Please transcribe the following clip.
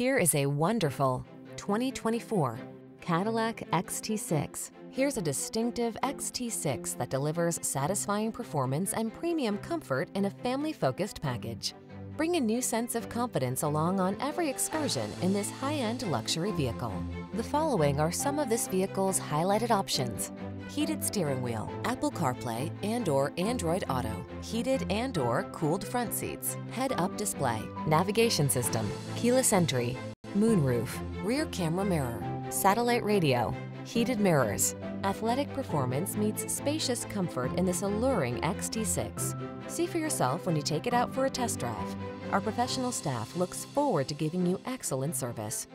Here is a wonderful 2024 Cadillac XT6. Here's a distinctive XT6 that delivers satisfying performance and premium comfort in a family-focused package. Bring a new sense of confidence along on every excursion in this high-end luxury vehicle. The following are some of this vehicle's highlighted options. Heated steering wheel, Apple CarPlay and or Android Auto, heated and or cooled front seats, head-up display, navigation system, keyless entry, moonroof, rear camera mirror, satellite radio, heated mirrors. Athletic performance meets spacious comfort in this alluring XT6. See for yourself when you take it out for a test drive. Our professional staff looks forward to giving you excellent service.